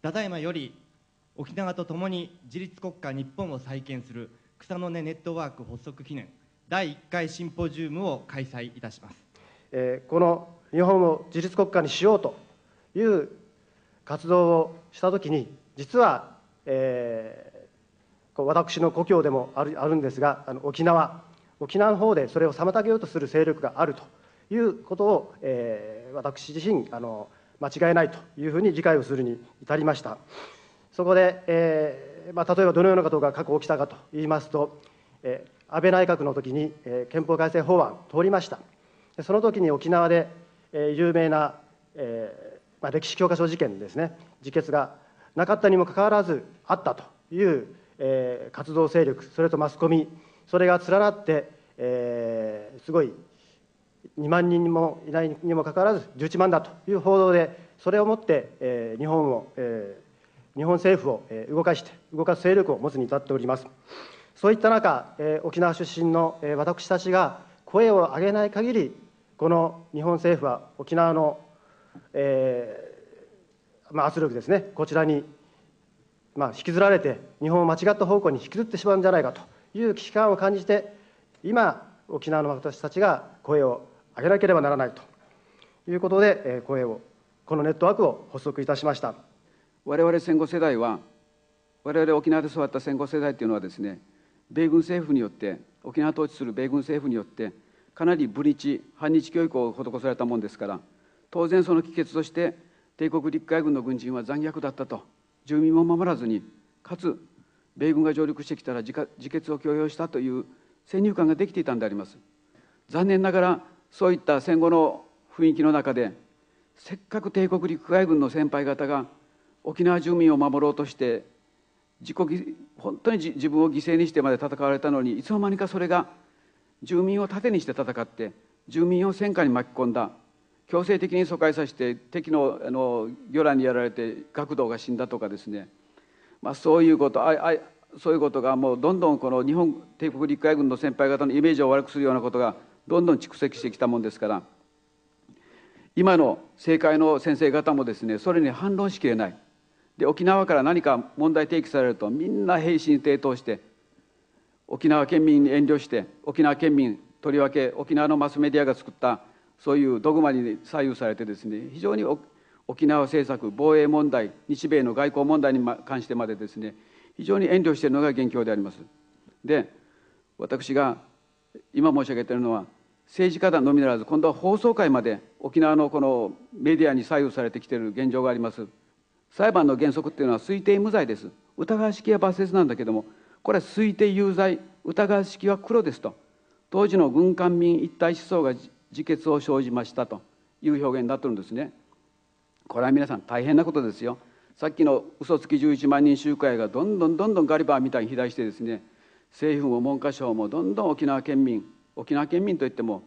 ただいまより沖縄とともに自立国家日本を再建する草の根ネットワーク発足記念第1回シンポジウムを開催いたします、えー、この日本を自立国家にしようという活動をしたときに実は、えー、私の故郷でもあるあるんですがあの沖縄。沖縄の方でそれを妨げようとする勢力があるということを、えー、私自身あの間違いないというふうに理解をするに至りました。そこで、えーまあ、例えばどのようなことが過去起きたかといいますと、えー、安倍内閣の時に、えー、憲法改正法案通りました。その時に沖縄で、えー、有名な、えーまあ、歴史教科書事件ですね自決がなかったにもかかわらずあったという、えー、活動勢力それとマスコミそれが連なって、えー、すごい2万人にもいないにもかかわらず11万だという報道でそれをもって、えー、日本を、えー、日本政府を、えー、動かして動かす勢力を持つに至っております。そういった中、えー、沖縄出身の、えー、私たちが声を上げない限りこの日本政府は沖縄の、えーまあ、圧力ですねこちらに、まあ、引きずられて日本を間違った方向に引きずってしまうんじゃないかという危機感を感じて今沖縄の私たちが声を上げなければならないと。いうことで声をこのネットワークを発足いたしました。我々戦後世代は我々沖縄で育った戦後世代というのはですね米軍政府によって沖縄統治する米軍政府によってかなりブリチ反日教育を施されたもんですから当然その帰結として帝国陸海軍の軍人は残虐だったと住民も守らずにかつ米軍が上陸してきたら自決を強要したという先入観ができていたんであります。残念ながらそういった戦後の雰囲気の中でせっかく帝国陸海軍の先輩方が沖縄住民を守ろうとして自己本当に自分を犠牲にしてまで戦われたのにいつの間にかそれが住民を盾にして戦って住民を戦火に巻き込んだ強制的に疎開させて敵のあの魚雷にやられて学童が死んだとかですね、まあ、そういうことああそういうことがもうどんどんこの日本帝国陸海軍の先輩方のイメージを悪くするようなことがどんどん蓄積してきたもんですから今の政界の先生方もですねそれに反論しきれない。で沖縄から何か問題提起されるとみんな平身低頭して沖縄県民に遠慮して沖縄県民とりわけ沖縄のマスメディアが作ったそういうドグマに左右されてですね非常に沖縄政策防衛問題日米の外交問題に関してまでですね非常に遠慮しているのが現況であります。で私が今申し上げているのは政治家団のみならず今度は放送会まで沖縄のこのメディアに左右されてきている現状があります。裁判の原則っていうのは推定無罪です。疑わしきは罰せなんだけどもこれは推定有罪疑わしきは黒ですと。当時の軍艦民一体思想が自決を生じましたという表現になってるんですね。これは皆さん大変なことですよ。さっきの嘘つき11万人集会がどんどんどんどんガリバーみたいに肥大してですね政府も文科省もどんどん沖縄県民沖縄県民といっても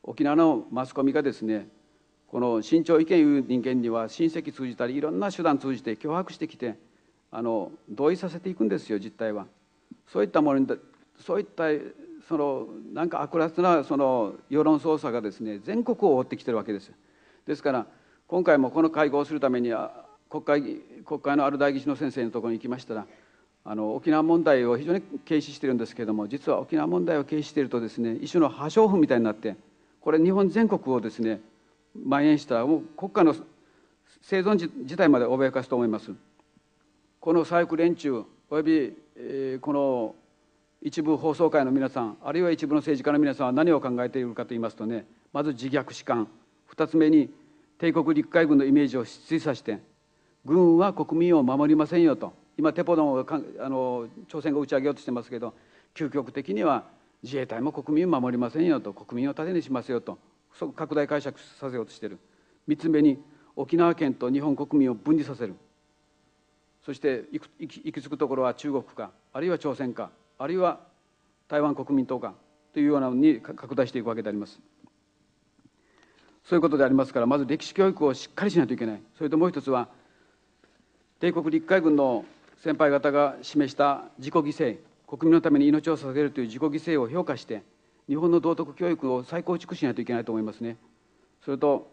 沖縄のマスコミがですねこの慎重意見いう人間には親戚通じたりいろんな手段通じて脅迫してきてあの同意させていくんですよ実態は。そういったものにそういったそのなんか悪辣なその世論操作がですね全国を覆ってきてるわけです。ですから今回もこの会合をするためには国会国会のある代議士の先生のところに行きましたらあの沖縄問題を非常に軽視してるんですけれども実は沖縄問題を軽視しているとですね一種の破傷風みたいになってこれ日本全国をですね蔓延したもう国家の生存自体まで脅かすと思います。この左翼連中および、え、この一部放送会の皆さんあるいは一部の政治家の皆さんは何を考えているかといいますとねまず自虐史観2つ目に帝国陸海軍のイメージを失墜させて軍は国民を守りませんよと。今テポドンをあの朝鮮が打ち上げようとしてますけど究極的には自衛隊も国民を守りませんよと国民を盾にしますよと拡大解釈させようとしている。3つ目に沖縄県と日本国民を分離させる。そして行き着くところは中国かあるいは朝鮮かあるいは台湾国民党かというようなのに拡大していくわけであります。そういうことでありますからまず歴史教育をしっかりしないといけない。それともう一つは帝国陸海軍の先輩方が示した自己犠牲国民のために命を捧げるという自己犠牲を評価して日本の道徳教育を再構築しないといけないと思いますね。それと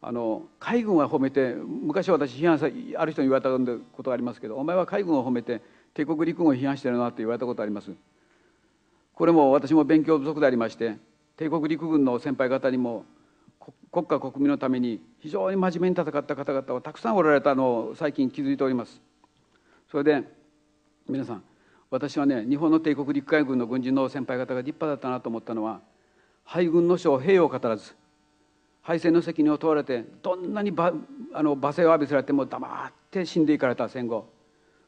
あの海軍は褒めて昔は私批判さある人に言われたことがありますけどお前は海軍を褒めて帝国陸軍を批判してるなって言われたことあります。これも私も勉強不足でありまして帝国陸軍の先輩方にも国家国民のために非常に真面目に戦った方々はたくさんおられたのを最近気づいております。それで皆さん私はね日本の帝国陸海軍の軍人の先輩方が立派だったなと思ったのは敗軍の将兵を語らず敗戦の責任を問われてどんなにあの罵声を浴びせられても黙って死んでいかれた戦後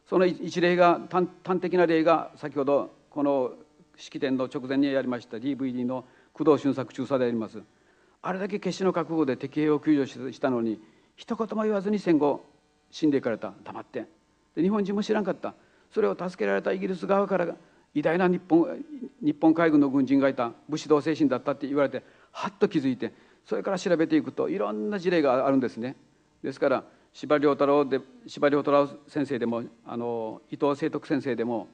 その一例が端的な例が先ほどこの式典の直前にやりました DVD の工藤俊作中佐であります。あれだけ決死の覚悟で敵兵を救助したのに一言も言わずに戦後死んでいかれた。黙って。で日本人も知らんかった。それを助けられたイギリス側から偉大な日本日本海軍の軍人がいた武士道精神だったって言われてはっと気づいてそれから調べていくといろんな事例があるんですね。ですから司馬太郎で司馬太郎先生でもあの伊藤清徳先生でも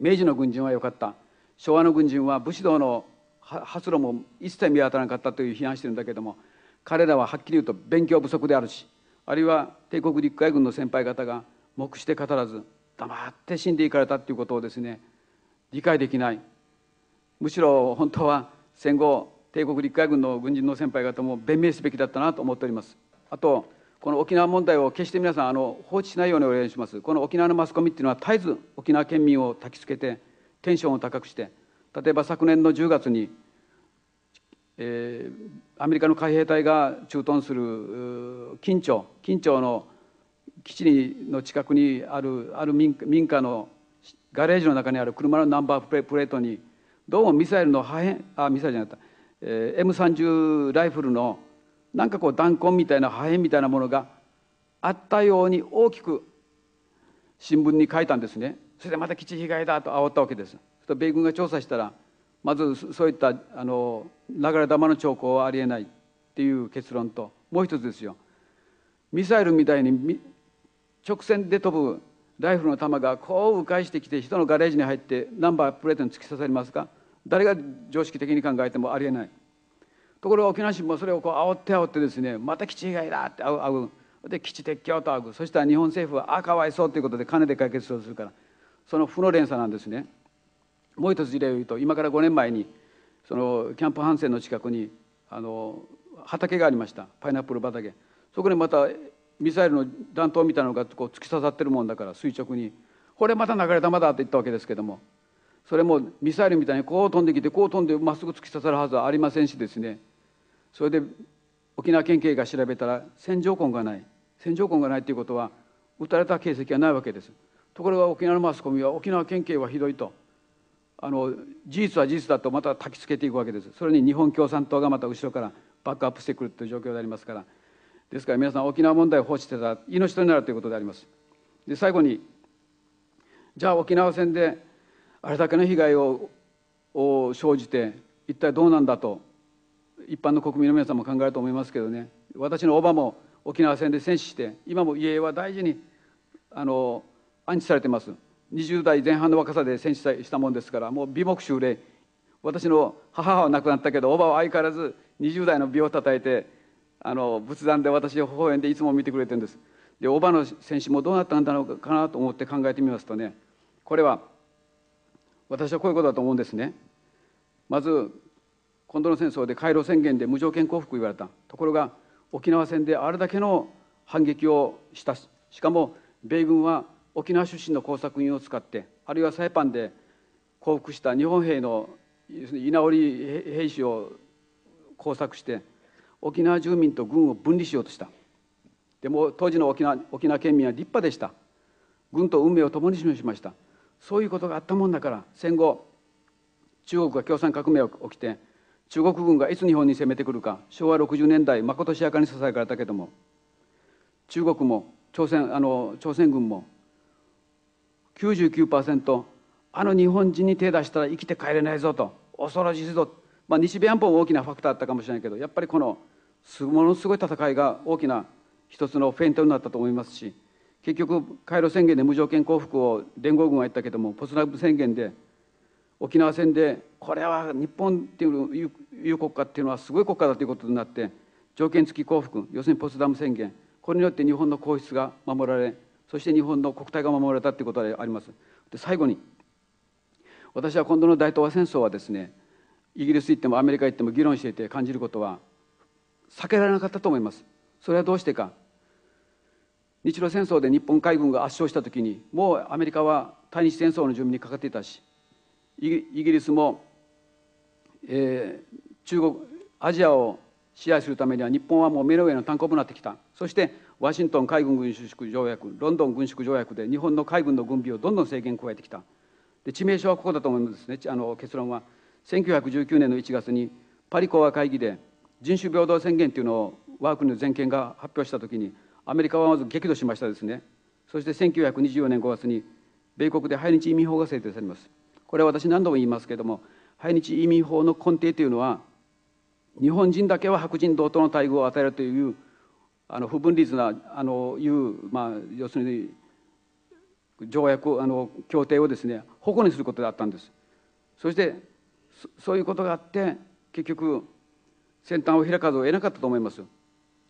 明治の軍人は良かった。昭和の軍人は武士道の発露も一切見当たらなかったという批判してるんだけども彼らははっきり言うと勉強不足であるしあるいは帝国陸海軍の先輩方が黙して語らず黙って死んでいかれたということをですね理解できない。むしろ本当は戦後帝国陸海軍の軍人の先輩方も弁明すべきだったなと思っております。あとこの沖縄問題を決して皆さんあの放置しないようにお願いします。この沖縄のマスコミっていうのは絶えず沖縄県民を焚きつけてテンションを高くして例えば昨年の10月に、えー、アメリカの海兵隊が駐屯する金町金町の基地の近くにあるある民民家のガレージの中にある車のナンバープレートにどうもミサイルの破片あミサイルじゃなかった、えー、M30 ライフルのなんかこう弾痕みたいな破片みたいなものがあったように大きく新聞に書いたんですね。それでまた基地被害だと煽ったわけです。と米軍が調査したらまずそういったあの流れ弾の兆候はありえないっていう結論ともう一つですよ。ミサイルみたいに直線で飛ぶライフルの弾がこう迂回してきて人のガレージに入ってナンバープレートに突き刺さりますか？誰が常識的に考えてもありえない。ところが沖縄市もそれをこう煽って煽ってですねまた基地被害だってあうあうで基地撤去とあぐそしたら日本政府はあかわいそうということで金で解決しようとするから。その負の連鎖なんですね。もう一つ事例を言うと今から5年前にそのキャンプハンセンの近くにあの畑がありました。パイナップル畑。そこにまたミサイルの弾頭みたいなのがこう突き刺さってるもんだから垂直に。これまた流れ弾だって言ったわけですけども。それもミサイルみたいにこう飛んできてこう飛んでまっすぐ突き刺さるはずはありませんしですね。それで沖縄県警が調べたら線状痕がない。線状痕がないということは撃たれた形跡はないわけです。ところが沖縄のマスコミは沖縄県警はひどいと。あの事実は事実だとまた焚きつけていくわけです。それに日本共産党がまた後ろからバックアップしてくるという状況でありますから。ですから皆さん沖縄問題を放置してた命取りなるということであります。で最後にじゃあ沖縄戦であれだけの被害をを生じて一体どうなんだと一般の国民の皆さんも考えると思いますけどね。私の叔母も沖縄戦で戦死して今も家は大事にあの安置されてます。20代前半の若さで戦死したもんですからもう美目臭で私の母は亡くなったけどおばは相変わらず20代の美をたたえてあの仏壇で私を微笑んでいつも見てくれてるんです。でおばの戦死もどうなったんだろうかなと思って考えてみますとねこれは私はこういうことだと思うんですね。まず今度の戦争で回路宣言で無条件降伏言われたところが沖縄戦であれだけの反撃をした。しかも米軍は沖縄出身の工作員を使ってあるいはサイパンで降伏した日本兵の居直り兵士を工作して沖縄住民と軍を分離しようとした。でも当時の沖縄沖縄県民は立派でした。軍と運命を共に示しました。そういうことがあったもんだから戦後中国が共産革命が起きて中国軍がいつ日本に攻めてくるか昭和60年代まことしやかにささやかれたけども中国も朝鮮あの朝鮮軍も99%あの日本人に手出したら生きて帰れないぞと恐ろしいぞ、まあ、日米安保も大きなファクターだったかもしれないけどやっぱりこのものすごい戦いが大きな一つのフェイントになったと思いますし結局回路宣言で無条件降伏を連合軍は言ったけどもポツダム宣言で沖縄戦でこれは日本っていういう国家っていうのはすごい国家だということになって条件付き降伏要するにポツダム宣言これによって日本の皇室が守られそして日本の国体が守られたということであります。で最後に私は今度の大東亜戦争はですねイギリス行ってもアメリカ行っても議論していて感じることは避けられなかったと思います。それはどうしてか。日露戦争で日本海軍が圧勝した時にもうアメリカは対日戦争の準備にかかっていたしイギリスも、えー、中国アジアを支配するためには日本はもう目の上の単行部になってきた。そしてワシントン海軍軍縮条約ロンドン軍縮条約で日本の海軍の軍備をどんどん制限加えてきた。で致命傷はここだと思いますね。あの結論は。1919年の1月にパリ講和会議で人種平等宣言というのを我が国の全権が発表した時にアメリカはまず激怒しましたですね。そして1924年5月に米国で排日移民法が制定されます。これは私何度も言いますけれども排日移民法の根底というのは日本人だけは白人同等の待遇を与えるというあの不分立なあのいう、まあ、要するに条約あの協定をですね矛にすることであったんです。そしてそういうことがあって結局先端を開かずを得なかったと思います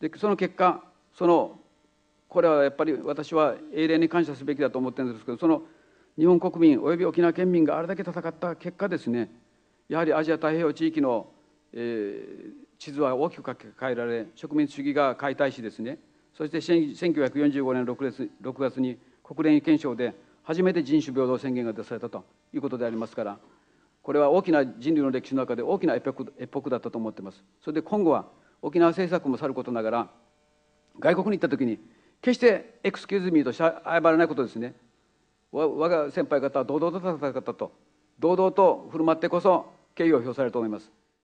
でその結果そのこれはやっぱり私は英霊に感謝すべきだと思ってるんですけどその日本国民および沖縄県民があれだけ戦った結果ですねやはりアジア太平洋地域の、えー、地図は大きく変えられ植民主義が解体しですねそして1945年 6, 月6月に国連憲章で初めて人種平等宣言が出されたということでありますからこれは大きな人類の歴史の中で大きなエポックだったと思っています。それで今後は沖縄政策もさることながら外国に行った時に決してエクスキューズミーと謝らないことですね。我が先輩方は堂々と戦ったと。堂々と振る舞ってこそ敬意を表されると思います。